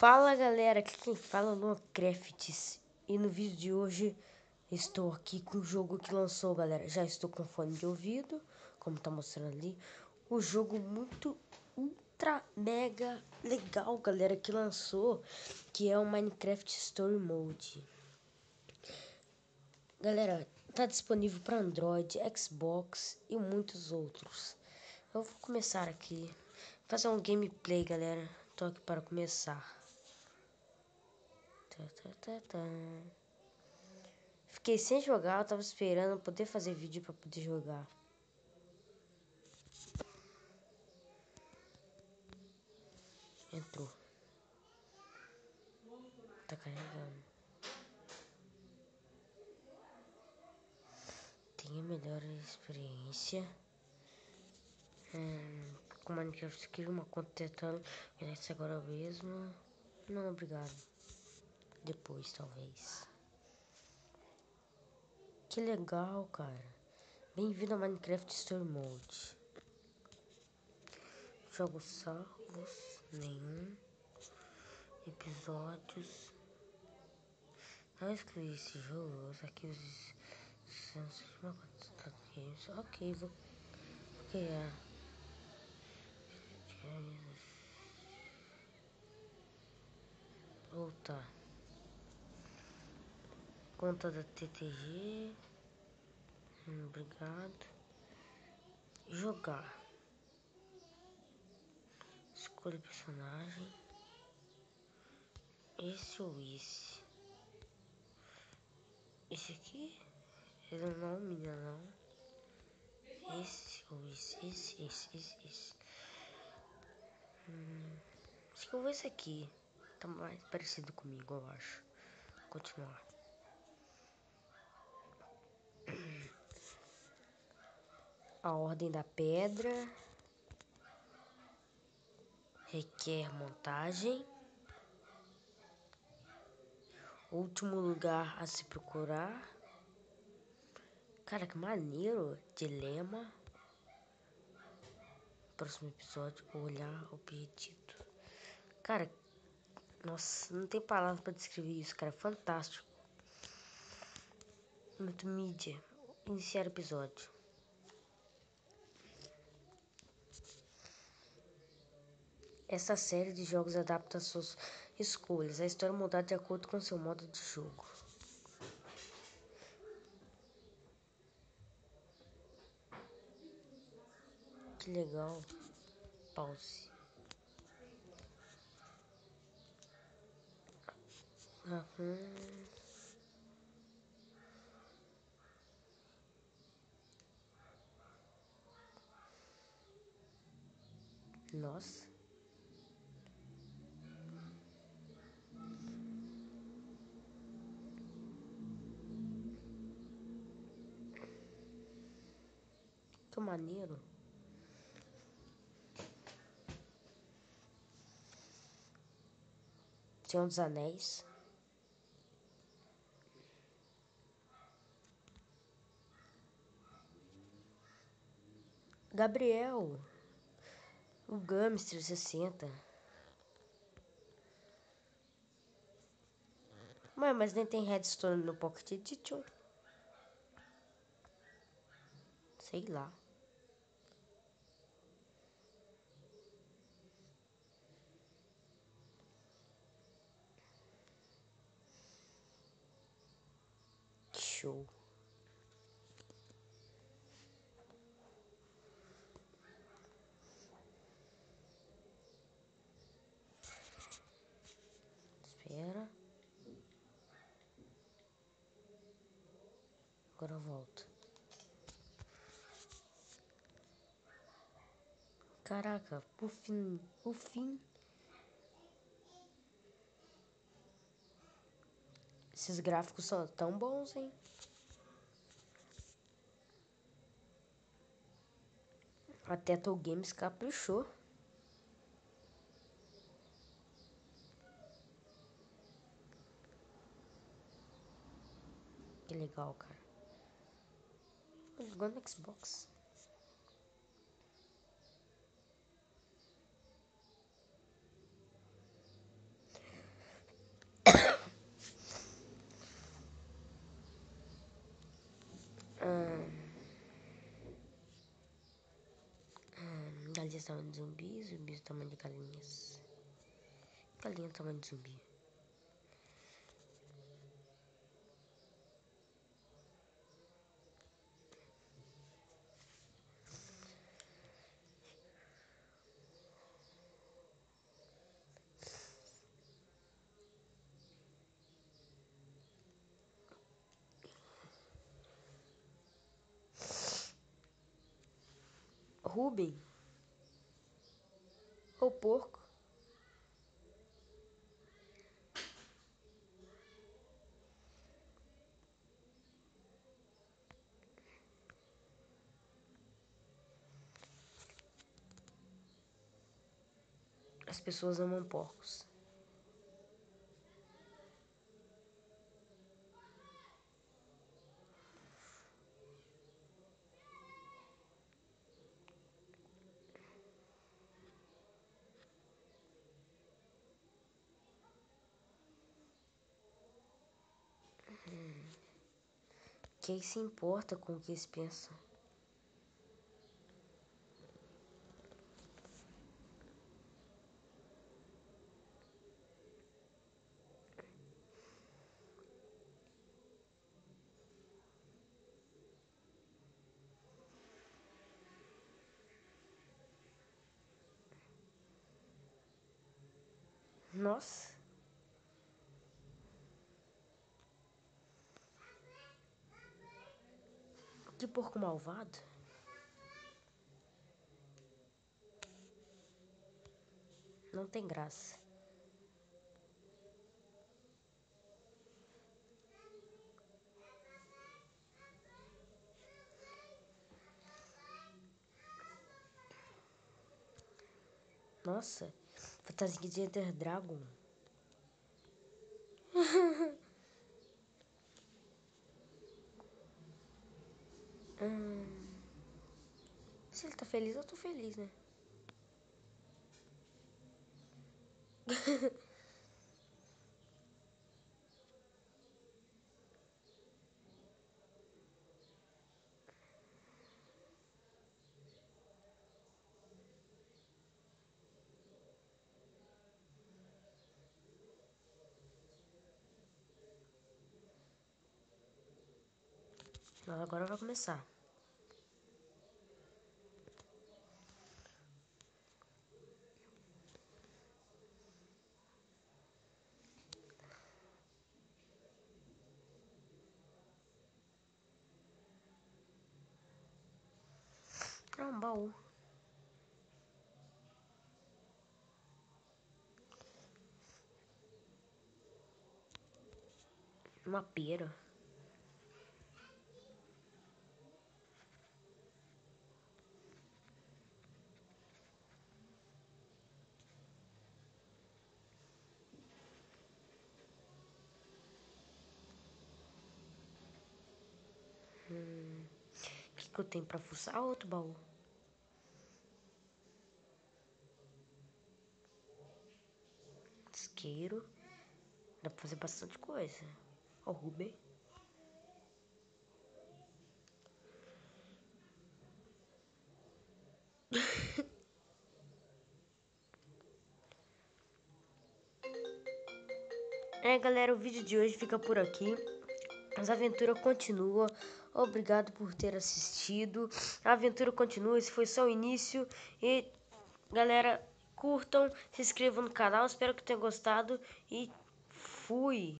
Fala galera, aqui quem fala é o Locrafts e no vídeo de hoje estou aqui com o jogo que lançou galera, já estou com fone de ouvido, como tá mostrando ali, o jogo muito ultra mega legal galera que lançou, que é o Minecraft Story Mode. Galera, tá disponível para Android, Xbox e muitos outros. Eu vou começar aqui, fazer um gameplay galera, tô aqui para começar. Fiquei sem jogar, eu tava esperando poder fazer vídeo pra poder jogar. Entrou. Tá carregando. Tenha melhor experiência. Hum, com Minecraft, queria uma conta tentando. agora mesmo. Não, obrigado depois, talvez. Que legal, cara. Bem-vindo a Minecraft Story Mode. Jogos salvos, nenhum. Episódios. Não excluí esse jogo, os... Ok, vou criar. Voltar. Conta da TTG. Hum, obrigado. Jogar. Escolha personagem. Esse ou esse? Esse aqui? Ele não é minha não. Esse ou esse? Esse, esse, esse, esse. Hum, acho que eu vou esse aqui. Tá mais parecido comigo, eu acho. Continuar. A ordem da pedra requer montagem. Último lugar a se procurar. Cara, que maneiro. Dilema. Próximo episódio, olhar o perdido. Cara, nossa, não tem palavras para descrever isso, cara. Fantástico. Multimídia. Iniciar episódio. Essa série de jogos adapta suas escolhas, a história mudar de acordo com seu modo de jogo. Que legal. Pause. Uhum. Nossa. Que maneiro. Senhor dos Anéis. Gabriel. O Games 360. Mas, mas nem tem redstone no Pocket Edition. Sei lá. Show. Agora eu volto. Caraca, por fim, por fim. Esses gráficos são tão bons, hein? A Teto Games caprichou. Que legal, cara. Tô jogando Xbox. Ah, ah, Galinha tamanho de zumbi, do tamanho de galinhas. Galinha do tamanho de zumbi. Rubem. O porco. As pessoas amam porcos. Quem se importa com o que eles pensam? Nossa. Que porco malvado. Não tem graça. Nossa, fantasia de Ender Dragon. hum. Se ele tá feliz, eu tô feliz, né? Agora vai começar. É um baú. Uma pera. Hum, o que, eu tenho pra fuçar? Outro baú. Isqueiro. Dá pra fazer bastante coisa. Ó, o Ruben. é, galera, o vídeo de hoje fica por aqui. As aventuras continuam. Obrigado por ter assistido. A aventura continua. Esse foi só o início. E, galera, curtam, se inscrevam no canal. Espero que tenham gostado. E fui!